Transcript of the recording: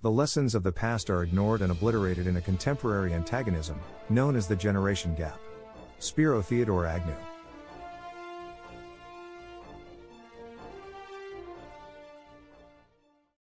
The lessons of the past are ignored and obliterated in a contemporary antagonism, known as the generation gap. Spiro Theodore Agnew.